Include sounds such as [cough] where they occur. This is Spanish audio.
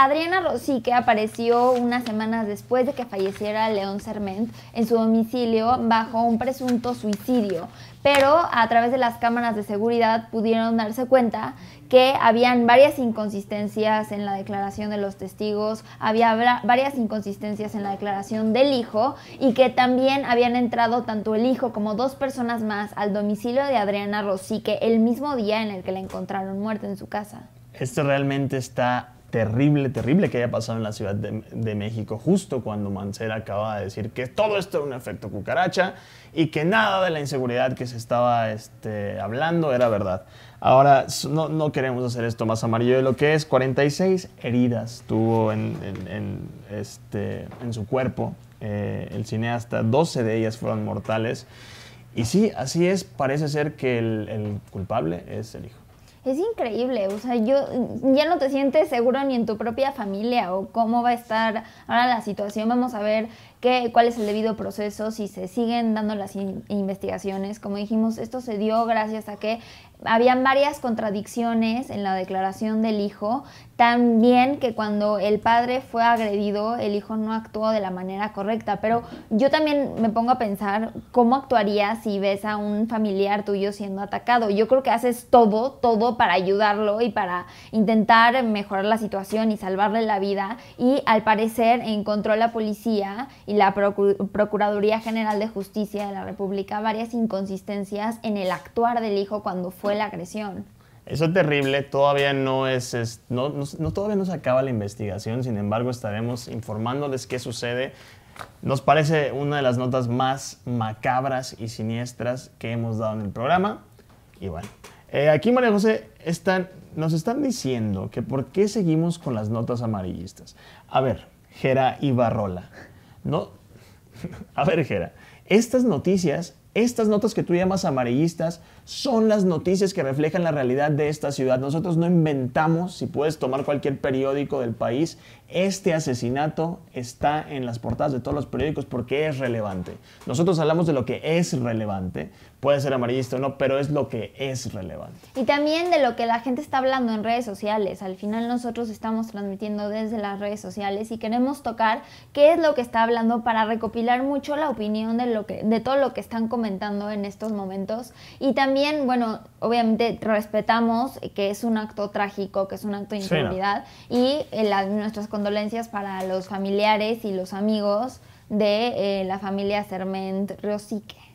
Adriana Rosique apareció unas semanas después de que falleciera León Serment en su domicilio bajo un presunto suicidio, pero a través de las cámaras de seguridad pudieron darse cuenta que habían varias inconsistencias en la declaración de los testigos, había varias inconsistencias en la declaración del hijo y que también habían entrado tanto el hijo como dos personas más al domicilio de Adriana Rosique el mismo día en el que la encontraron muerta en su casa. Esto realmente está terrible, terrible que haya pasado en la Ciudad de, México, justo cuando Mancera acaba de decir que todo esto era un efecto cucaracha y que nada de la inseguridad que se estaba este, hablando era verdad. Ahora, no, no, queremos hacer esto más amarillo de lo que es. 46 heridas tuvo en, este, en su cuerpo eh, el cineasta, 12 de ellas fueron mortales. Y sí, así es, parece ser que el culpable es el hijo es increíble, o sea, yo ya no te sientes seguro ni en tu propia familia o cómo va a estar ahora la situación. Vamos a ver qué, cuál es el debido proceso, si se siguen dando las investigaciones. Como dijimos, esto se dio gracias a que habían varias contradicciones en la declaración del hijo, también que cuando el padre fue agredido, el hijo no actuó de la manera correcta, pero yo también me pongo a pensar cómo actuarías si ves a un familiar tuyo siendo atacado. Yo creo que haces todo, todo para ayudarlo y para intentar mejorar la situación y salvarle la vida y al parecer encontró la policía y la Procuraduría General de Justicia de la República varias inconsistencias en el actuar del hijo cuando fue la agresión. Eso es terrible, todavía no es, no, todavía no se acaba la investigación, sin embargo estaremos informándoles qué sucede. Nos parece una de las notas más macabras y siniestras que hemos dado en el programa. Y bueno, eh, aquí María José están, nos están diciendo que por qué seguimos con las notas amarillistas. A ver, Gera Ibarrola, no, [laughs] a ver Gera, estas noticias estas notas que tú llamas amarillistas son las noticias que reflejan la realidad de esta ciudad. Nosotros no inventamos, si puedes tomar cualquier periódico del país, este asesinato está en las portadas de todos los periódicos porque es relevante. Nosotros hablamos de lo que es relevante, puede ser amarillista o no, pero es lo que es relevante. Y también de lo que la gente está hablando en redes sociales. Al final nosotros estamos transmitiendo desde las redes sociales y queremos tocar qué es lo que está hablando para recopilar mucho la opinión de, lo que, de todo lo que están comentando en estos momentos. Y también, bueno, obviamente respetamos que es un acto trágico, que es un acto de inseguridad y eh, nuestras condolencias para los familiares y los amigos de eh, la familia Serment Riosique.